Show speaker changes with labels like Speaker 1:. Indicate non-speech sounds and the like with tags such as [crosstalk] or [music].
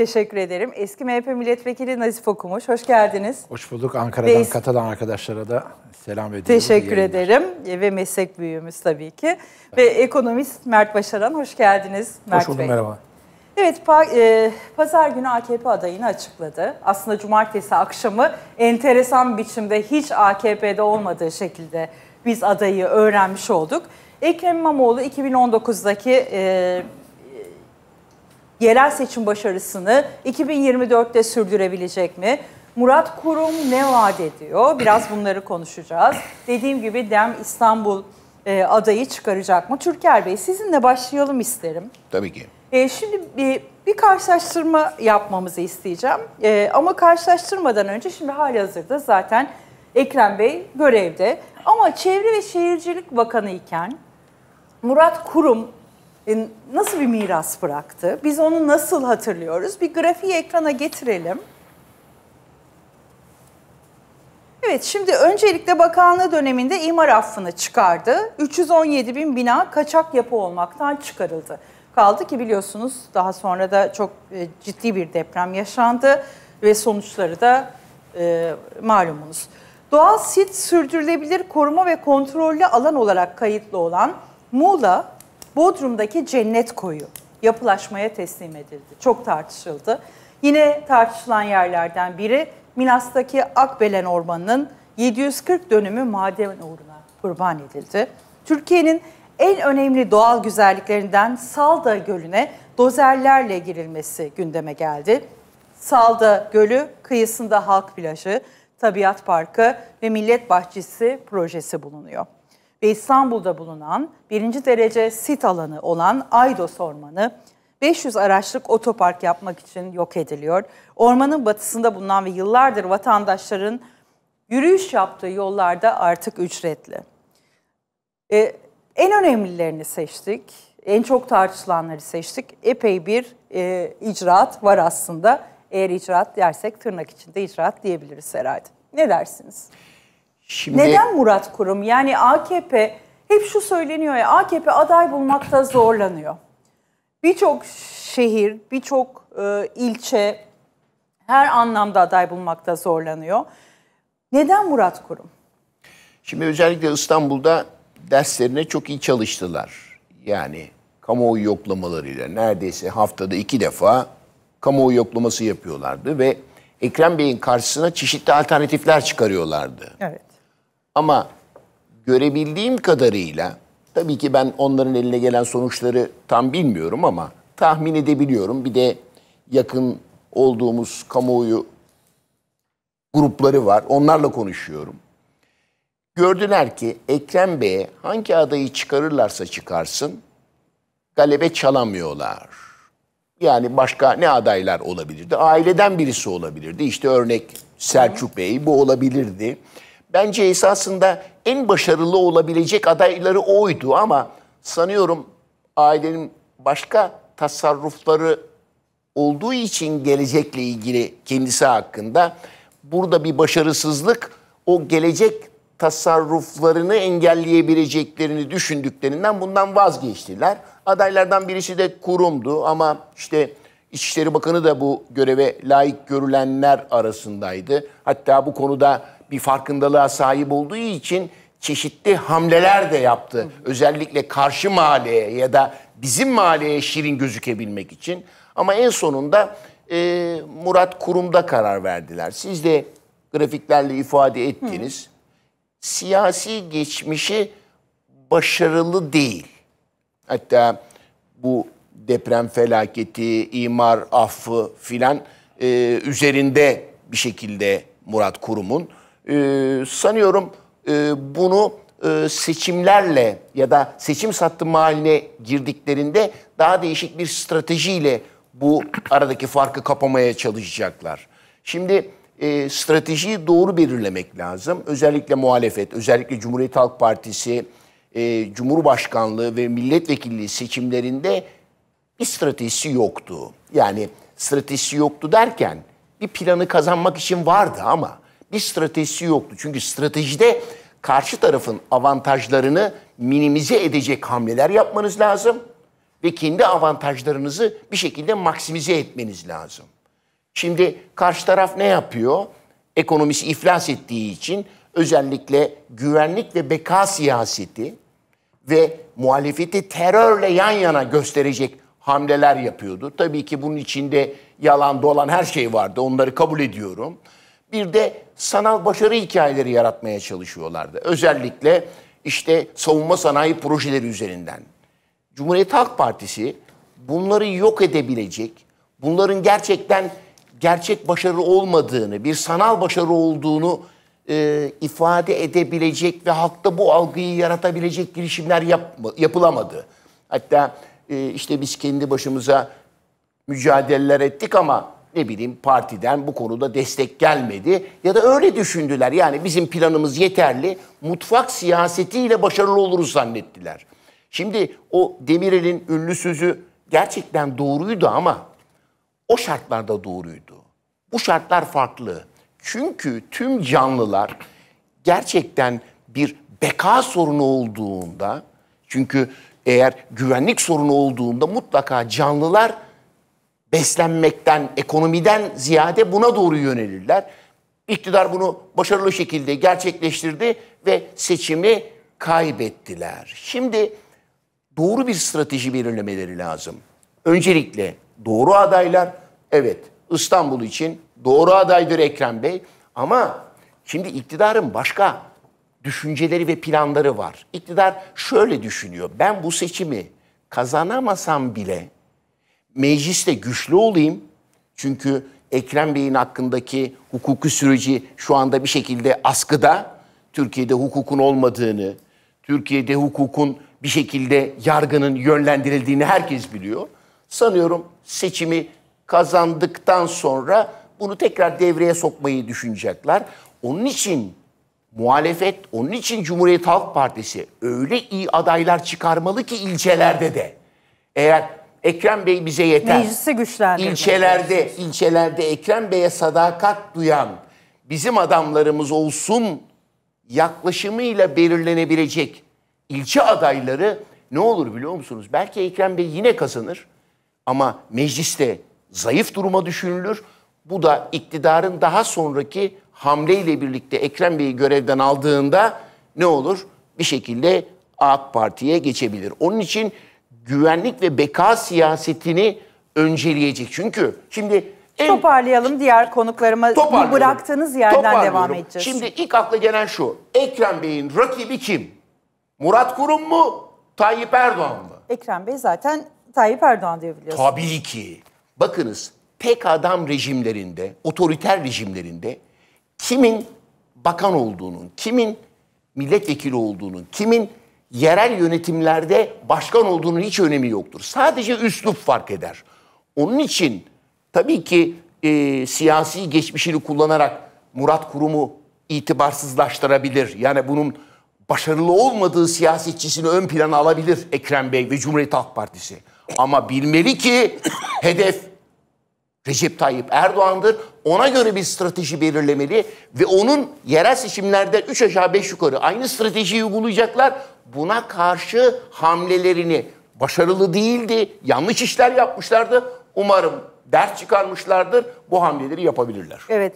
Speaker 1: Teşekkür ederim. Eski MHP milletvekili Nazif Okumuş, hoş geldiniz.
Speaker 2: Hoş bulduk. Ankara'dan Ve... katılan arkadaşlara da selam ediyorum.
Speaker 1: Teşekkür ederim. Ve meslek büyüğümüz tabii ki. Ve ekonomist Mert Başaran, hoş geldiniz
Speaker 3: Mert Hoş bulduk, Bey. merhaba.
Speaker 1: Evet, e, pazar günü AKP adayını açıkladı. Aslında cumartesi akşamı enteresan biçimde hiç AKP'de olmadığı şekilde biz adayı öğrenmiş olduk. Ekrem İmamoğlu 2019'daki e, yerel seçim başarısını 2024'te sürdürebilecek mi? Murat Kurum ne vaat ediyor? Biraz bunları konuşacağız. Dediğim gibi Dem İstanbul e, adayı çıkaracak mı? Türker Bey sizinle başlayalım isterim.
Speaker 4: Tabii ki.
Speaker 1: E, şimdi bir, bir karşılaştırma yapmamızı isteyeceğim. E, ama karşılaştırmadan önce şimdi hali hazırda zaten Ekrem Bey görevde. Ama Çevre ve Şehircilik Bakanı iken Murat Kurum nasıl bir miras bıraktı? Biz onu nasıl hatırlıyoruz? Bir grafiği ekrana getirelim. Evet, şimdi öncelikle bakanlığı döneminde imar affını çıkardı. 317 bin bina kaçak yapı olmaktan çıkarıldı. Kaldı ki biliyorsunuz daha sonra da çok e, ciddi bir deprem yaşandı ve sonuçları da e, malumunuz. Doğal sit sürdürülebilir koruma ve kontrollü alan olarak kayıtlı olan Muğla, Bodrum'daki cennet koyu yapılaşmaya teslim edildi. Çok tartışıldı. Yine tartışılan yerlerden biri Milas'taki Akbelen Ormanı'nın 740 dönümü maden uğruna kurban edildi. Türkiye'nin en önemli doğal güzelliklerinden Salda Gölü'ne dozerlerle girilmesi gündeme geldi. Salda Gölü kıyısında halk plajı, tabiat parkı ve millet bahçesi projesi bulunuyor ve İstanbul'da bulunan birinci derece sit alanı olan Aydos Ormanı 500 araçlık otopark yapmak için yok ediliyor. Ormanın batısında bulunan ve yıllardır vatandaşların yürüyüş yaptığı yollarda artık ücretli. Ee, en önemlilerini seçtik, en çok tartışılanları seçtik. Epey bir e, icraat var aslında. Eğer icraat dersek tırnak içinde icraat diyebiliriz herhalde. Ne dersiniz? Şimdi... Neden Murat Kurum? Yani AKP hep şu söyleniyor ya AKP aday bulmakta zorlanıyor. Birçok şehir, birçok e, ilçe her anlamda aday bulmakta zorlanıyor. Neden Murat Kurum?
Speaker 4: Şimdi özellikle İstanbul'da derslerine çok iyi çalıştılar. Yani kamuoyu yoklamalarıyla neredeyse haftada iki defa kamuoyu yoklaması yapıyorlardı ve Ekrem Bey'in karşısına çeşitli alternatifler çıkarıyorlardı.
Speaker 1: Evet.
Speaker 4: Ama görebildiğim kadarıyla tabii ki ben onların eline gelen sonuçları tam bilmiyorum ama tahmin edebiliyorum. Bir de yakın olduğumuz kamuoyu grupları var. Onlarla konuşuyorum. Gördüler ki Ekrem Bey'e hangi adayı çıkarırlarsa çıkarsın galebe çalamıyorlar. Yani başka ne adaylar olabilirdi? Aileden birisi olabilirdi. İşte örnek Selçuk Bey bu olabilirdi. Bence esasında en başarılı olabilecek adayları oydu ama sanıyorum ailenin başka tasarrufları olduğu için gelecekle ilgili kendisi hakkında burada bir başarısızlık o gelecek tasarruflarını engelleyebileceklerini düşündüklerinden bundan vazgeçtiler. Adaylardan birisi de kurumdu ama işte İçişleri Bakanı da bu göreve layık görülenler arasındaydı. Hatta bu konuda bir farkındalığa sahip olduğu için çeşitli hamleler de yaptı. Özellikle karşı mahalleye ya da bizim mahalleye şirin gözükebilmek için. Ama en sonunda e, Murat Kurum'da karar verdiler. Siz de grafiklerle ifade ettiniz. Hı. Siyasi geçmişi başarılı değil. Hatta bu deprem felaketi, imar affı filan e, üzerinde bir şekilde Murat Kurum'un e, sanıyorum e, bunu e, seçimlerle ya da seçim sattım haline girdiklerinde daha değişik bir stratejiyle bu aradaki farkı kapamaya çalışacaklar. Şimdi e, stratejiyi doğru belirlemek lazım. Özellikle muhalefet, özellikle Cumhuriyet Halk Partisi, e, Cumhurbaşkanlığı ve milletvekilliği seçimlerinde bir stratejisi yoktu. Yani stratejisi yoktu derken bir planı kazanmak için vardı ama bir stratejisi yoktu. Çünkü stratejide karşı tarafın avantajlarını minimize edecek hamleler yapmanız lazım. ve kendi avantajlarınızı bir şekilde maksimize etmeniz lazım. Şimdi karşı taraf ne yapıyor? Ekonomisi iflas ettiği için özellikle güvenlik ve beka siyaseti ve muhalefeti terörle yan yana gösterecek hamleler yapıyordu. Tabii ki bunun içinde yalan dolan her şey vardı. Onları kabul ediyorum. Bir de sanal başarı hikayeleri yaratmaya çalışıyorlardı. Özellikle işte savunma sanayi projeleri üzerinden. Cumhuriyet Halk Partisi bunları yok edebilecek, bunların gerçekten gerçek başarı olmadığını, bir sanal başarı olduğunu e, ifade edebilecek ve halkta bu algıyı yaratabilecek girişimler yapma, yapılamadı. Hatta e, işte biz kendi başımıza mücadeleler ettik ama ne bileyim partiden bu konuda destek gelmedi ya da öyle düşündüler. Yani bizim planımız yeterli. Mutfak siyasetiyle başarılı oluruz zannettiler. Şimdi o Demirel'in ünlü sözü gerçekten doğruydu ama o şartlarda doğruydu. Bu şartlar farklı. Çünkü tüm canlılar gerçekten bir beka sorunu olduğunda çünkü eğer güvenlik sorunu olduğunda mutlaka canlılar beslenmekten, ekonomiden ziyade buna doğru yönelirler. İktidar bunu başarılı şekilde gerçekleştirdi ve seçimi kaybettiler. Şimdi doğru bir strateji belirlemeleri lazım. Öncelikle doğru adaylar, evet İstanbul için doğru adaydır Ekrem Bey ama şimdi iktidarın başka düşünceleri ve planları var. İktidar şöyle düşünüyor. Ben bu seçimi kazanamasam bile mecliste güçlü olayım. Çünkü Ekrem Bey'in hakkındaki hukuki süreci şu anda bir şekilde askıda. Türkiye'de hukukun olmadığını, Türkiye'de hukukun bir şekilde yargının yönlendirildiğini herkes biliyor. Sanıyorum seçimi kazandıktan sonra bunu tekrar devreye sokmayı düşünecekler. Onun için muhalefet, onun için Cumhuriyet Halk Partisi öyle iyi adaylar çıkarmalı ki ilçelerde de. Eğer Ekrem Bey bize yeter.
Speaker 1: Meclisi güçlendirmek.
Speaker 4: İlçelerde, ilçelerde Ekrem Bey'e sadakat duyan bizim adamlarımız olsun yaklaşımıyla belirlenebilecek ilçe adayları ne olur biliyor musunuz? Belki Ekrem Bey yine kazanır ama mecliste zayıf duruma düşünülür. Bu da iktidarın daha sonraki hamleyle birlikte Ekrem Bey'i görevden aldığında ne olur? Bir şekilde AK Parti'ye geçebilir. Onun için güvenlik ve beka siyasetini önceleyecek. Çünkü şimdi en
Speaker 1: Toparlayalım diğer konuklarıma. Bu
Speaker 4: Toparlıyorum.
Speaker 1: bıraktığınız yerden devam edeceğiz.
Speaker 4: Şimdi ilk akla gelen şu. Ekrem Bey'in rakibi kim? Murat Kurum mu? Tayyip Erdoğan mı?
Speaker 1: Ekrem Bey zaten Tayyip Erdoğan diyor biliyorsunuz.
Speaker 4: Tabii ki. Bakınız tek adam rejimlerinde, otoriter rejimlerinde kimin bakan olduğunun, kimin milletvekili olduğunun, kimin yerel yönetimlerde başkan olduğunun hiç önemi yoktur. Sadece üslup fark eder. Onun için tabii ki e, siyasi geçmişini kullanarak Murat Kurum'u itibarsızlaştırabilir. Yani bunun başarılı olmadığı siyasetçisini ön plana alabilir Ekrem Bey ve Cumhuriyet Halk Partisi. Ama bilmeli ki [coughs] hedef Recep Tayyip Erdoğan'dır. Ona göre bir strateji belirlemeli ve onun yerel seçimlerde 3 aşağı 5 yukarı aynı stratejiyi uygulayacaklar. Buna karşı hamlelerini başarılı değildi, yanlış işler yapmışlardı. Umarım ders çıkarmışlardır. Bu hamleleri yapabilirler.
Speaker 1: Evet.